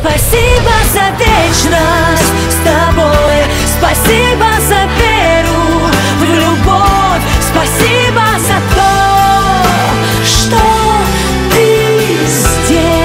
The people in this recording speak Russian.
Спасибо за вечность с тобой, спасибо за веру в любовь, спасибо за то, что ты здесь.